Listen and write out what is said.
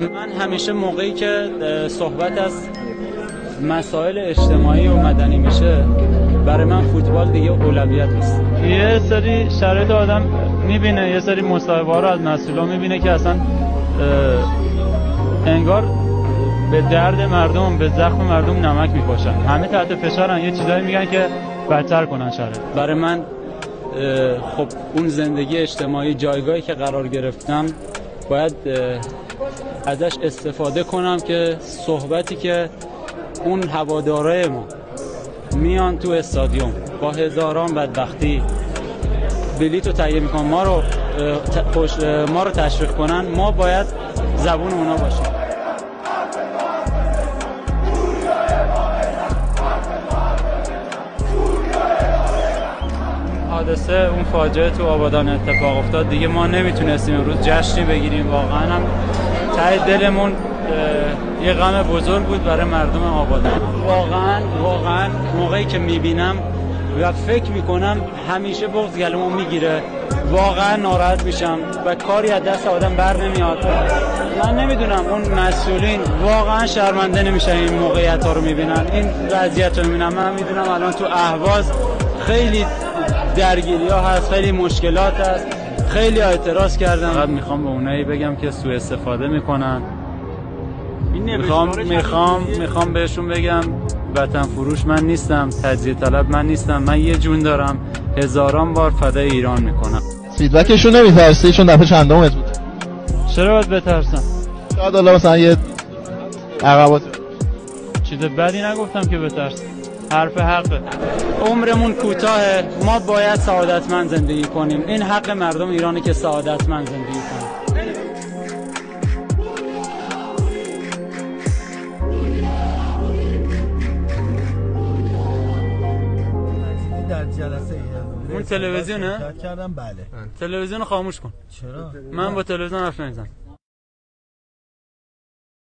من همیشه موقعی که صحبت از مسائل اجتماعی و مدنی میشه برای من فوتبال دیگه اولویت نیست. یه سری شرایط آدم می‌بینه یه سری مصاحبه رو از مسئولا می‌بینه که اصلا انگار به درد مردم به زخم مردم نمک میپاشن همه تحت فشارن یه چیزایی میگن که بدتر کنن شرایط. برای من خب اون زندگی اجتماعی جایگاهی که قرار گرفتم باید ازش استفاده کنم که صحبتی که اون هواداره ما میان تو استادیوم. با هزاران بدبختی. بلیت رو تهیه می‌کنن ما رو ما رو تشویق کنن. ما باید زبون اونا باشیم. حادثه اون فاجعه تو آبادان اتفاق افتاد. دیگه ما نمی‌تونستیم امروز جشنی بگیریم. واقعا هم ته دلمون یه غم بزرگ بود برای مردم آبادان واقعا واقعا موقعی که می‌بینم و فکر می‌کنم همیشه بغض گلمو می‌گیره. واقعا ناراحت میشم و کاری از دست آدم بر نمیاد. من نمی‌دونم اون مسئولین واقعا شرمنده نمیشن این موقعیت ها رو می‌بینن. این وضعیت رو می‌بینم. من می‌دونم الان تو اهواز خیلی درگیری ها هست خیلی مشکلات هست. خیلی اعتراض کردن فقط می‌خوام به اونایی بگم که سوء استفاده می‌کنن. می‌خوام می‌خوام می‌خوام بهشون بگم وطن فروش من نیستم تجزیه طلب من نیستم من یه جون دارم. هزاران بار فدای ایران می‌کنم. فیدبکشون نمیترسی چون دفعه چندمت بود. چرا باید بترسم؟ شاید الله مثلا یه عقبات چیز بدی نگفتم که بترسم. حرف حقه. عمرمون کوتاهه ما باید سعادتمند زندگی کنیم. این حق مردم ایرانی که سعادتمند زندگی کنیم در جلسه اون تلویزیونه؟ کردم بله. تلویزیون خاموش کن. چرا؟ من با تلویزیون حرف نمی‌زنم.